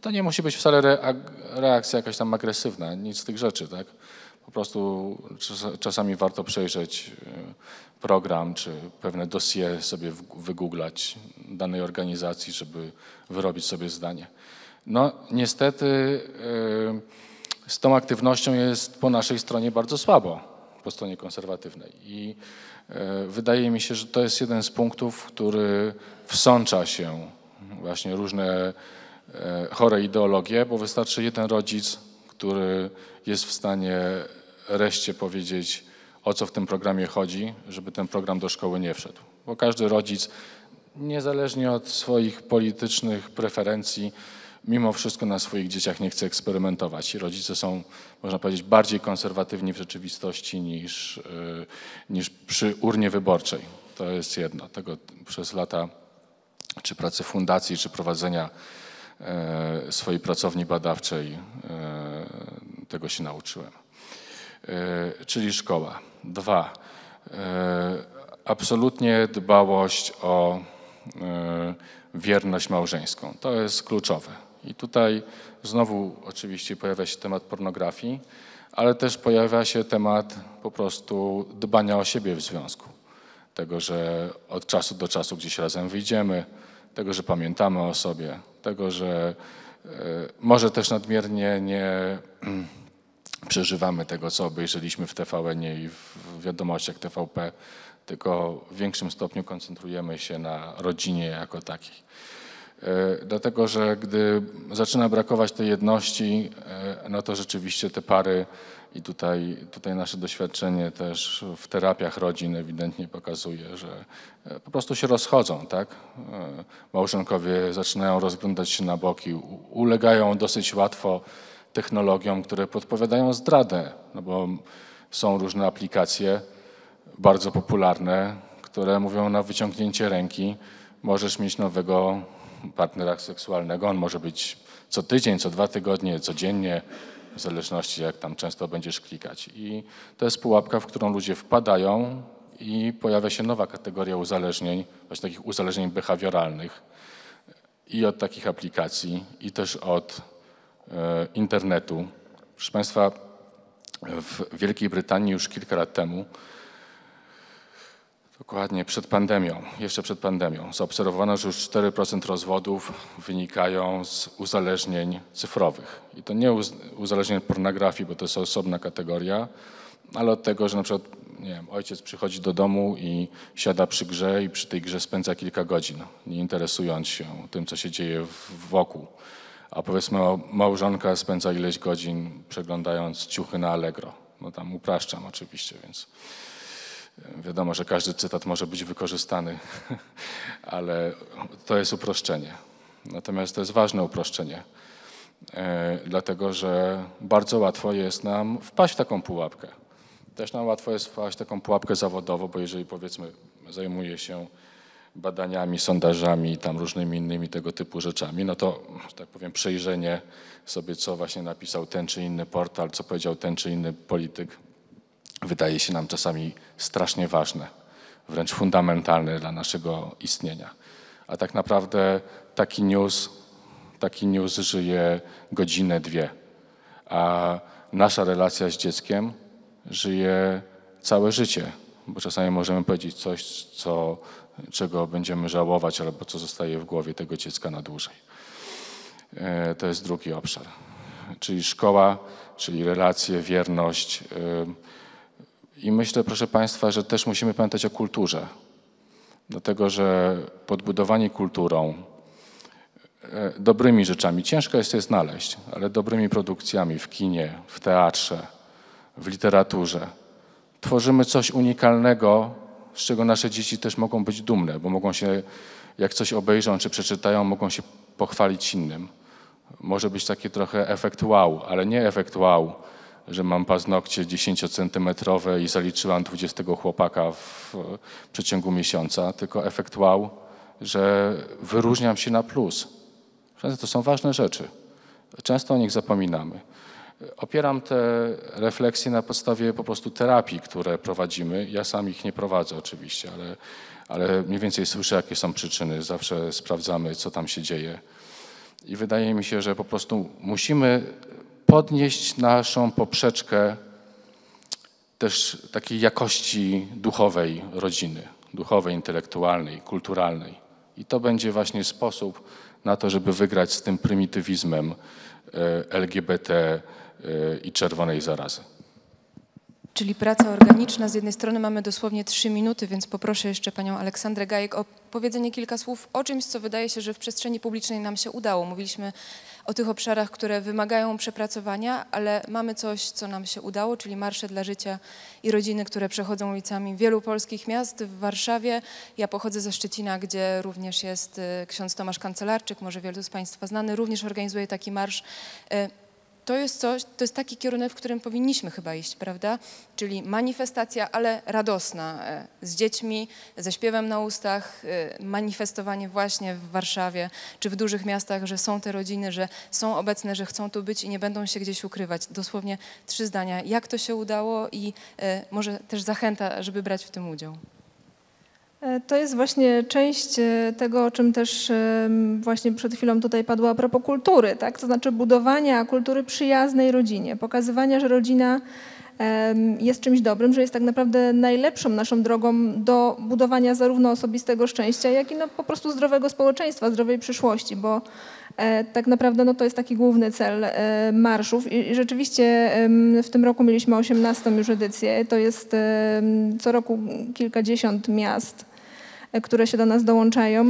D: To nie musi być wcale reakcja jakaś tam agresywna, nic z tych rzeczy, tak? Po prostu czasami warto przejrzeć e, program czy pewne dosie sobie wygooglać danej organizacji, żeby wyrobić sobie zdanie. No niestety e, z tą aktywnością jest po naszej stronie bardzo słabo, po stronie konserwatywnej. I wydaje mi się, że to jest jeden z punktów, który wsącza się właśnie różne e, chore ideologie, bo wystarczy jeden rodzic, który jest w stanie reszcie powiedzieć, o co w tym programie chodzi, żeby ten program do szkoły nie wszedł. Bo każdy rodzic, niezależnie od swoich politycznych preferencji, mimo wszystko na swoich dzieciach nie chce eksperymentować. rodzice są, można powiedzieć, bardziej konserwatywni w rzeczywistości niż, e, niż przy urnie wyborczej. To jest jedno. Tego przez lata czy pracy fundacji, czy prowadzenia e, swojej pracowni badawczej e, tego się nauczyłem. Czyli szkoła. Dwa. absolutnie dbałość o wierność małżeńską. To jest kluczowe. I tutaj znowu oczywiście pojawia się temat pornografii, ale też pojawia się temat po prostu dbania o siebie w związku. Tego, że od czasu do czasu gdzieś razem wyjdziemy, tego, że pamiętamy o sobie, tego, że e, może też nadmiernie nie *clears throat* przeżywamy tego, co obejrzeliśmy w tvn i w wiadomościach TVP, tylko w większym stopniu koncentrujemy się na rodzinie jako takiej. E, dlatego, że gdy zaczyna brakować tej jedności, e, no to rzeczywiście te pary i tutaj, tutaj nasze doświadczenie też w terapiach rodzin ewidentnie pokazuje, że e, po prostu się rozchodzą, tak? Małżonkowie zaczynają rozglądać się na boki, ulegają dosyć łatwo technologiom, które podpowiadają zdradę, no bo są różne aplikacje bardzo popularne, które mówią na wyciągnięcie ręki możesz mieć nowego partnera seksualnego. On może być co tydzień, co dwa tygodnie, codziennie, w zależności jak tam często będziesz klikać. I to jest pułapka, w którą ludzie wpadają i pojawia się nowa kategoria uzależnień, właśnie takich uzależnień behawioralnych i od takich aplikacji, i też od e, internetu. Proszę Państwa, w Wielkiej Brytanii już kilka lat temu Dokładnie, przed pandemią, jeszcze przed pandemią, zaobserwowano, że już 4% rozwodów wynikają z uzależnień cyfrowych. I to nie uzależnień od pornografii, bo to jest osobna kategoria, ale od tego, że na przykład nie wiem, ojciec przychodzi do domu i siada przy grze i przy tej grze spędza kilka godzin, nie interesując się tym, co się dzieje wokół. A powiedzmy małżonka spędza ileś godzin przeglądając ciuchy na Allegro. No tam upraszczam oczywiście, więc Wiadomo, że każdy cytat może być wykorzystany, *laughs* ale to jest uproszczenie. Natomiast to jest ważne uproszczenie, e, dlatego że bardzo łatwo jest nam wpaść w taką pułapkę. Też nam łatwo jest wpaść w taką pułapkę zawodową, bo jeżeli powiedzmy zajmuje się badaniami, sondażami i tam różnymi innymi tego typu rzeczami, no to, że tak powiem, przejrzenie sobie, co właśnie napisał ten czy inny portal, co powiedział ten czy inny polityk, wydaje się nam czasami strasznie ważne, wręcz fundamentalne dla naszego istnienia. A tak naprawdę taki news, taki news żyje godzinę, dwie, a nasza relacja z dzieckiem żyje całe życie, bo czasami możemy powiedzieć coś, co, czego będziemy żałować, albo co zostaje w głowie tego dziecka na dłużej. E, to jest drugi obszar, czyli szkoła, czyli relacje, wierność, i myślę, proszę Państwa, że też musimy pamiętać o kulturze, dlatego że podbudowanie kulturą, e, dobrymi rzeczami, ciężko jest je znaleźć, ale dobrymi produkcjami w kinie, w teatrze, w literaturze, tworzymy coś unikalnego, z czego nasze dzieci też mogą być dumne, bo mogą się, jak coś obejrzą czy przeczytają, mogą się pochwalić innym. Może być taki trochę efekt wow, ale nie efekt wow, że mam paznokcie 10-centymetrowe i zaliczyłam 20 chłopaka w przeciągu miesiąca, tylko efekt wow, że wyróżniam się na plus. To są ważne rzeczy. Często o nich zapominamy. Opieram te refleksje na podstawie po prostu terapii, które prowadzimy. Ja sam ich nie prowadzę oczywiście, ale, ale mniej więcej słyszę, jakie są przyczyny. Zawsze sprawdzamy, co tam się dzieje. I wydaje mi się, że po prostu musimy podnieść naszą poprzeczkę też takiej jakości duchowej rodziny, duchowej, intelektualnej, kulturalnej. I to będzie właśnie sposób na to, żeby wygrać z tym prymitywizmem e, LGBT e, i czerwonej zarazy.
A: Czyli praca organiczna. Z jednej strony mamy dosłownie trzy minuty, więc poproszę jeszcze panią Aleksandrę Gajek o powiedzenie kilka słów o czymś, co wydaje się, że w przestrzeni publicznej nam się udało. Mówiliśmy o tych obszarach, które wymagają przepracowania, ale mamy coś, co nam się udało, czyli marsze dla życia i rodziny, które przechodzą ulicami wielu polskich miast. W Warszawie, ja pochodzę ze Szczecina, gdzie również jest y, ksiądz Tomasz Kancelarczyk, może wielu z Państwa znany, również organizuje taki marsz y, to jest coś, to jest taki kierunek, w którym powinniśmy chyba iść, prawda? Czyli manifestacja, ale radosna, e, z dziećmi, ze śpiewem na ustach, e, manifestowanie właśnie w Warszawie czy w dużych miastach, że są te rodziny, że są obecne, że chcą tu być i nie będą się gdzieś ukrywać. Dosłownie trzy zdania. Jak to się udało i e, może też zachęta, żeby brać w tym udział.
B: E, to jest właśnie część e, tego, o czym też właśnie przed chwilą tutaj padło a propos kultury, tak? to znaczy budowania kultury przyjaznej rodzinie, pokazywania, że rodzina jest czymś dobrym, że jest tak naprawdę najlepszą naszą drogą do budowania zarówno osobistego szczęścia, jak i no po prostu zdrowego społeczeństwa, zdrowej przyszłości, bo e, tak naprawdę no to jest taki główny cel e, marszów. I rzeczywiście w tym roku mieliśmy 18 już edycję, to jest co roku kilkadziesiąt miast, które się do nas dołączają.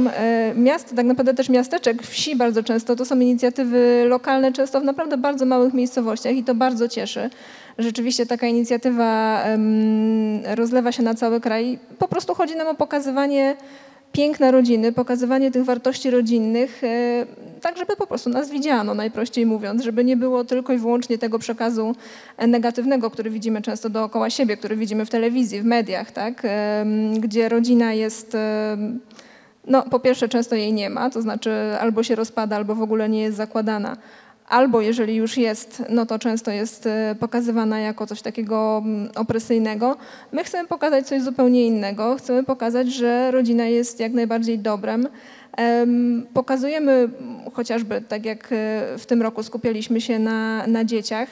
B: Miast, tak naprawdę też miasteczek, wsi bardzo często, to są inicjatywy lokalne, często w naprawdę bardzo małych miejscowościach i to bardzo cieszy rzeczywiście taka inicjatywa rozlewa się na cały kraj. Po prostu chodzi nam o pokazywanie piękna rodziny, pokazywanie tych wartości rodzinnych, e, tak żeby po prostu nas widziano, najprościej mówiąc, żeby nie było tylko i wyłącznie tego przekazu negatywnego, który widzimy często dookoła siebie, który widzimy w telewizji, w mediach, tak? gdzie rodzina jest... No, po pierwsze, często jej nie ma, to znaczy albo się rozpada, albo w ogóle nie jest zakładana albo jeżeli już jest, no to często jest e, pokazywana jako coś takiego mm, opresyjnego. My chcemy pokazać coś zupełnie innego. Chcemy pokazać, że rodzina jest jak najbardziej dobrem. Pokazujemy chociażby, tak jak e, w tym roku skupialiśmy się na, na dzieciach,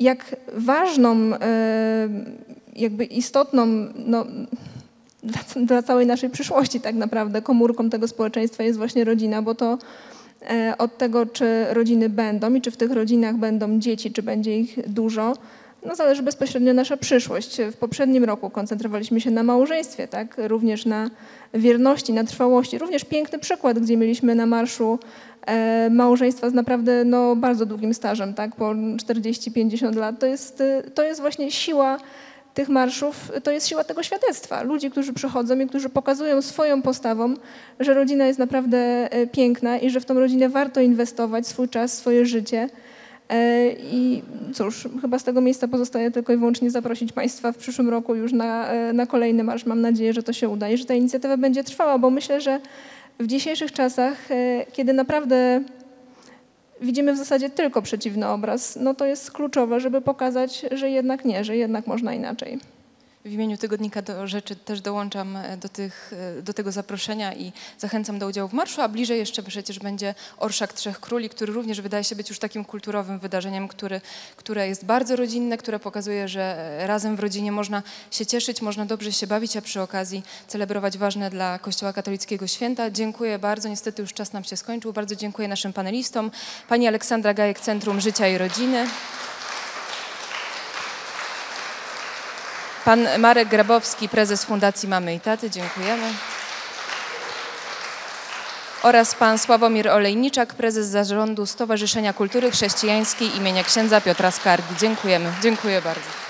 B: jak ważną, e, jakby istotną, no, dla, dla całej naszej przyszłości tak naprawdę komórką tego społeczeństwa jest właśnie rodzina, bo to od tego, czy rodziny będą i czy w tych rodzinach będą dzieci, czy będzie ich dużo, no zależy bezpośrednio nasza przyszłość. W poprzednim roku koncentrowaliśmy się na małżeństwie, tak? również na wierności, na trwałości. Również piękny przykład, gdzie mieliśmy na marszu e, małżeństwa z naprawdę no, bardzo długim stażem, tak? po 40-50 lat. To jest, to jest właśnie siła tych marszów to jest siła tego świadectwa. Ludzi, którzy przychodzą i którzy pokazują swoją postawą, że rodzina jest naprawdę e, piękna i że w tą rodzinę warto inwestować swój czas, swoje życie. E, I cóż, chyba z tego miejsca pozostaje tylko i wyłącznie zaprosić Państwa w przyszłym roku już na, e, na kolejny marsz. Mam nadzieję, że to się uda i że ta inicjatywa będzie trwała, bo myślę, że w dzisiejszych czasach, kiedy naprawdę widzimy w zasadzie tylko przeciwny obraz, no to jest kluczowe, żeby pokazać, że jednak nie, że jednak można inaczej.
A: W imieniu Tygodnika do Rzeczy też dołączam e, do, tych, e, do tego zaproszenia i zachęcam do udziału w marszu, a bliżej jeszcze przecież będzie Orszak Trzech Króli, który również wydaje się być już takim kulturowym wydarzeniem, który, które jest bardzo rodzinne, które pokazuje, że e, razem w rodzinie można się cieszyć, można dobrze się bawić, a przy okazji celebrować ważne dla Kościoła katolickiego święta. Dziękuję bardzo, niestety już czas nam się skończył. Bardzo dziękuję naszym panelistom. Pani Aleksandra Gajek, Centrum Życia i Rodziny. Pan Marek Grabowski, prezes Fundacji Mamy i Taty, dziękujemy. Oraz pan Sławomir Olejniczak, prezes zarządu Stowarzyszenia Kultury Chrześcijańskiej imienia księdza Piotra Skargi. Dziękujemy. Dziękuję bardzo.